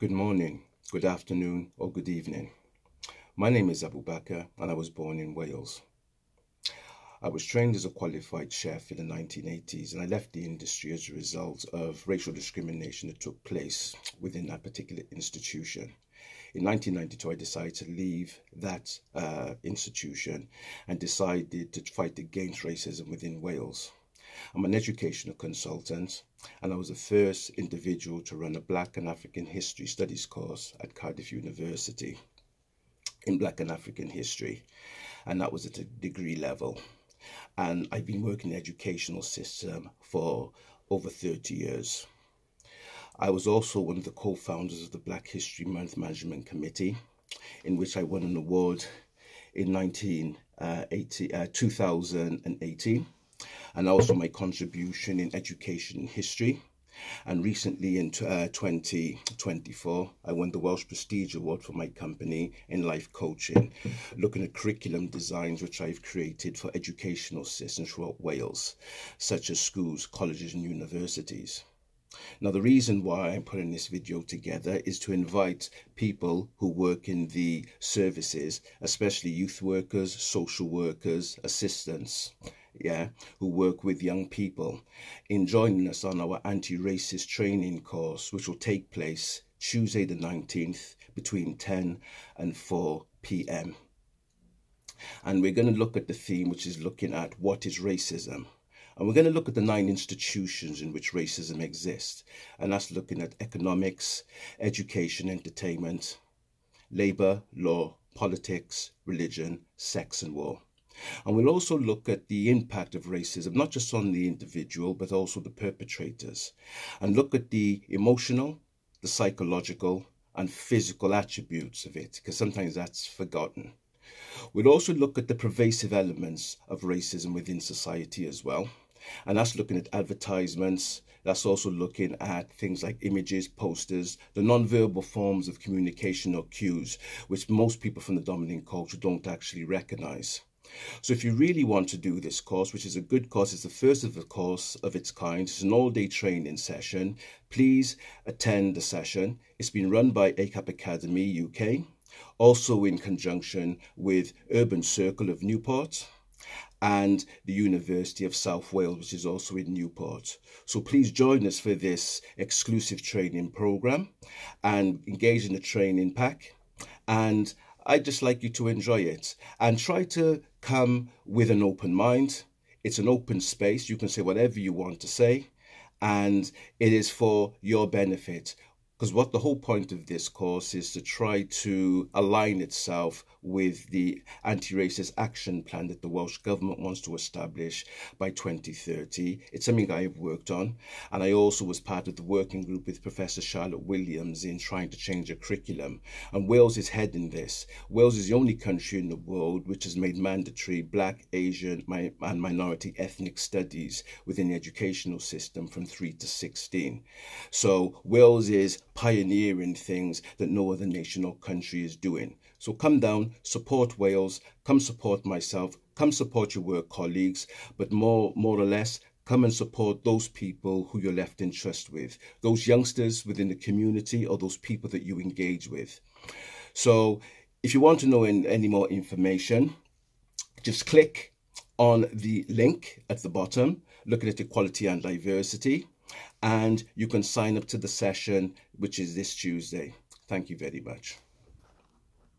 Good morning, good afternoon, or good evening. My name is Abu Bakr and I was born in Wales. I was trained as a qualified chef in the 1980s and I left the industry as a result of racial discrimination that took place within that particular institution. In 1992, I decided to leave that uh, institution and decided to fight against racism within Wales. I'm an educational consultant and I was the first individual to run a Black and African History Studies course at Cardiff University in Black and African History, and that was at a degree level. And I've been working in the educational system for over 30 years. I was also one of the co-founders of the Black History Month Management Committee, in which I won an award in 1980, uh, 2018 and also my contribution in education history. And recently in uh, 2024, I won the Welsh Prestige Award for my company in life coaching, looking at curriculum designs which I've created for educational systems throughout Wales, such as schools, colleges and universities. Now, the reason why I'm putting this video together is to invite people who work in the services, especially youth workers, social workers, assistants, yeah, who work with young people, in joining us on our anti-racist training course, which will take place Tuesday the 19th between 10 and 4 p.m. And we're going to look at the theme, which is looking at what is racism. And we're going to look at the nine institutions in which racism exists. And that's looking at economics, education, entertainment, labor, law, politics, religion, sex and war. And we'll also look at the impact of racism, not just on the individual, but also the perpetrators, and look at the emotional, the psychological, and physical attributes of it, because sometimes that's forgotten. We'll also look at the pervasive elements of racism within society as well. And that's looking at advertisements. That's also looking at things like images, posters, the non-verbal forms of communication or cues, which most people from the dominant culture don't actually recognize. So if you really want to do this course, which is a good course, it's the first of a course of its kind, it's an all-day training session, please attend the session. It's been run by ACAP Academy UK, also in conjunction with Urban Circle of Newport and the University of South Wales, which is also in Newport. So please join us for this exclusive training program and engage in the training pack. And I'd just like you to enjoy it and try to come with an open mind. It's an open space. You can say whatever you want to say, and it is for your benefit. Because what the whole point of this course is to try to align itself with the anti-racist action plan that the Welsh Government wants to establish by 2030. It's something I have worked on. And I also was part of the working group with Professor Charlotte Williams in trying to change a curriculum. And Wales is heading this. Wales is the only country in the world which has made mandatory Black, Asian and minority ethnic studies within the educational system from 3 to 16. So Wales is pioneering things that no other nation or country is doing. So come down, support Wales, come support myself, come support your work colleagues, but more, more or less, come and support those people who you're left in trust with, those youngsters within the community or those people that you engage with. So if you want to know any more information, just click on the link at the bottom, looking at equality and diversity, and you can sign up to the session, which is this Tuesday. Thank you very much.